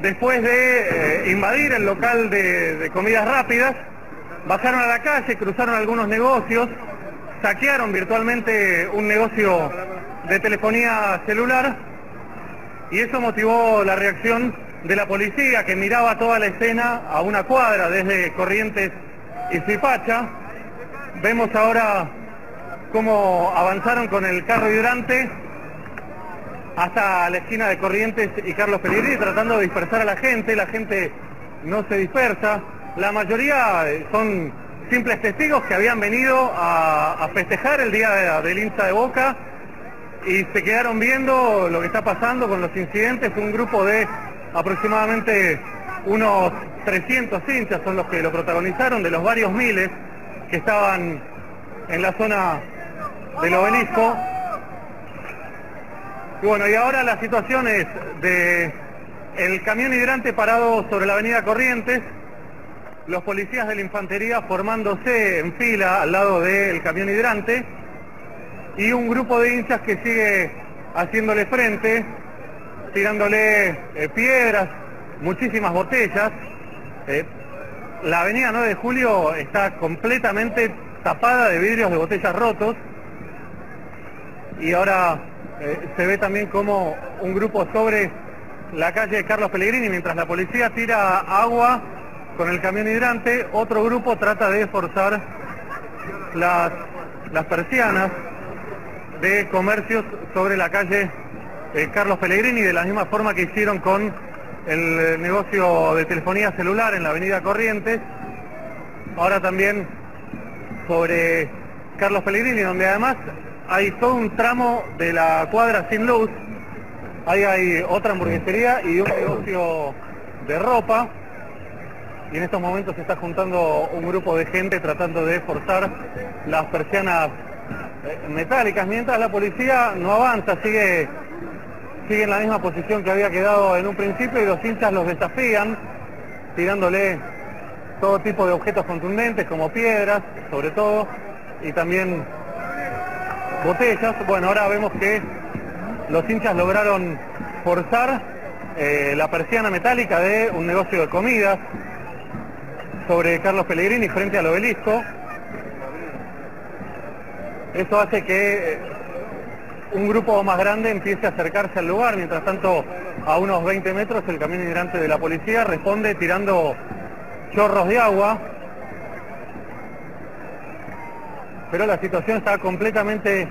después de eh, invadir el local de, comidas rápidas, bajaron a la calle, cruzaron algunos negocios, saquearon virtualmente un negocio de telefonía celular y eso motivó la reacción de la policía que miraba toda la escena a una cuadra desde Corrientes y Zipacha. Vemos ahora cómo avanzaron con el carro hidrante hasta la esquina de Corrientes y Carlos Pellegrini tratando de dispersar a la gente. La gente no se dispersa. La mayoría eh, son simples testigos que habían venido a, festejar el día de- del hincha de Boca y se quedaron viendo lo que está pasando con los incidentes. Un grupo de aproximadamente unos 300 hinchas son los que lo protagonizaron, de los varios miles que estaban en la zona del obelisco. Y bueno, y ahora la situación es de el camión hidrante parado sobre la avenida Corrientes, los policías de la infantería formándose en fila al lado del camión hidrante y un grupo de hinchas que sigue haciéndole frente, tirándole eh, piedras, muchísimas botellas. Eh, la avenida 9 de Julio está completamente tapada de vidrios de botellas rotos y ahora eh, se ve también como un grupo sobre la calle Carlos Pellegrini, mientras la policía tira agua con el camión hidrante, otro grupo trata de forzar las, las persianas de comercios sobre la calle eh, Carlos Pellegrini, de la misma forma que hicieron con el eh, negocio de telefonía celular en la avenida Corrientes, ahora también sobre Carlos Pellegrini, donde además hay todo un tramo de la cuadra sin luz, ahí hay otra hamburguesería y un negocio de ropa, y en estos momentos se está juntando un grupo de gente tratando de forzar las persianas eh, metálicas, mientras la policía no avanza, sigue, sigue en la misma posición que había quedado en un principio y los hinchas los desafían, tirándole todo tipo de objetos contundentes como piedras, sobre todo, y también botellas. Bueno, ahora vemos que los hinchas lograron forzar eh, la persiana metálica de un negocio de comidas sobre Carlos Pellegrini frente al obelisco. Eso hace que eh, un grupo más grande empiece a acercarse al lugar, mientras tanto a unos 20 metros el camión hidrante de la policía responde tirando chorros de agua, pero la situación está completamente